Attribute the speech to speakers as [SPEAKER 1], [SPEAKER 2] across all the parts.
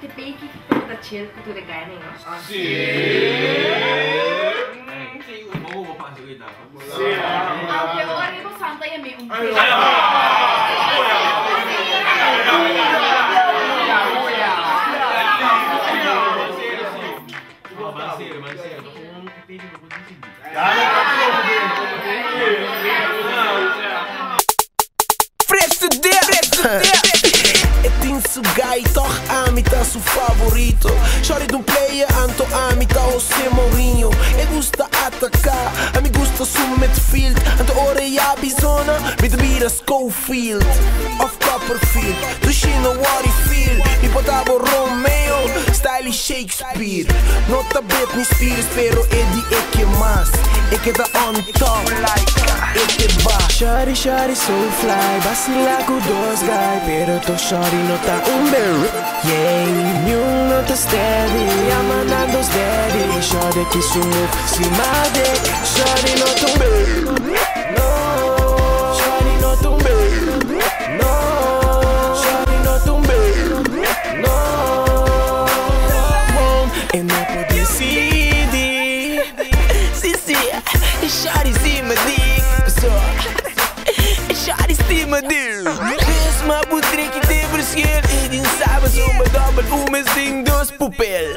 [SPEAKER 1] ते पेई की तो छेल
[SPEAKER 2] को तो रे गाय नहीं हो छेल ओ वो पांच गई था ओके और ये तो शांत है
[SPEAKER 1] मैं हूं Het is su guy, toch amita su favorito. Shorty de un player, anto amita José Mourinho. E gusta atacar, a mi gusta su midfield. Anto ore ja bizona, bira Schofield. Of Copperfield, do she know what he feel? Mi potabo Romeo, style Shakespeare. Nota Britney Spears, pero Eddie Eke mas. Eke da on top, Eke ba. Shorty, shorty, so fly, vacila com dois guy, pero to shorty no tá um berry. Yeah, nenhum no tá steady, amando os daddy. Shorty que su move, se made, cima de Shot estima dele. Vês uma putri que tem brusqueiro E din sabe uma dobra Uma sem dois pupel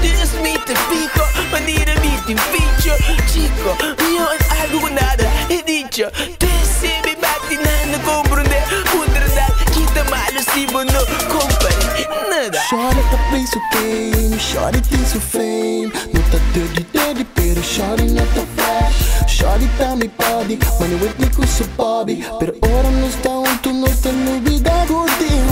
[SPEAKER 1] Diz me te fico Maneira me te ficho Chico, es algo nada He dicho. Te se me bate nada Comprende Verdad Quita malo si vos no compare Nada
[SPEAKER 3] Shorty tá play su game, Shorty tem su fame Não tá dirty dirty, pero Shorty não tá flash Shorty tá me body, money with me com su Bobby Pero ora não está junto, não está no vida de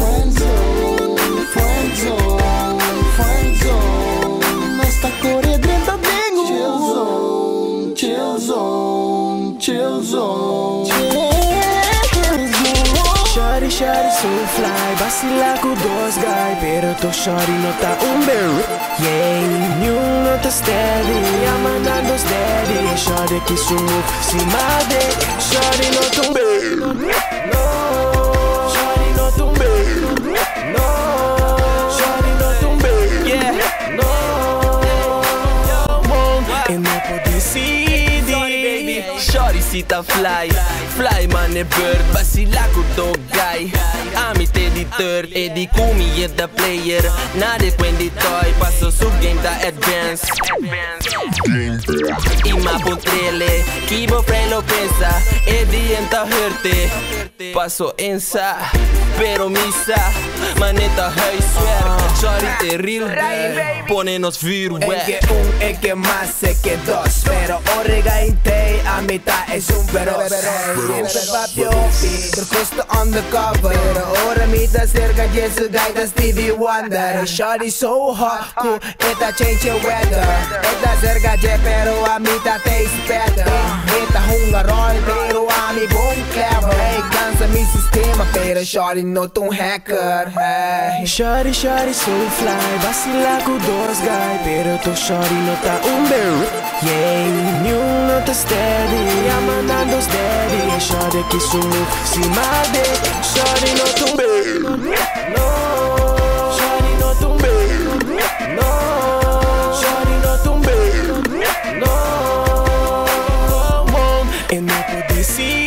[SPEAKER 3] Friendzone, friendzone, friendzone Nós tá correndo dentro dengo Chill zone, chill zone, chill zone
[SPEAKER 1] Shorty, shorty, so fly Vacila com dois guy Pero to shorty no tá um berry. Yeah, nenhum no tá steady Amandando os daddy Shorty que su move se made Shorty no tá um berry. No Parisita fly. Fly man e bird Basila kuto guy. Amite di third E di kumi je de player. Na de quindi toy Passo su game da advance. Ima potrele Chi bo frelo pensa E diventa hurte Passo ensa Pero misa Maneta höj svär Shorty te real Ponenos fyr
[SPEAKER 4] Es que un, es que más, es que dos. Pero orega inte a mitad es un pero Siempre va piopi Er koste undercover Ora mitad cerca Jesu guy da Stevie Wonder. Shawty so hot, cool Ita change your weather. Ita cerca je pero a mitad taste better Ita hungarol pero a mi boom clever Hey, sem sistema, pera, shorty, not um hacker hey.
[SPEAKER 1] Chore, shorty, sou fly, vacilar com dois guy Pero tu shorty, nota um berry. Yeah, nenhum nota tá steady, amando dos daddy. É chore que sumiu, se made, shorty, nota um berry. No, shorty, nota um berry. No Eu não pude se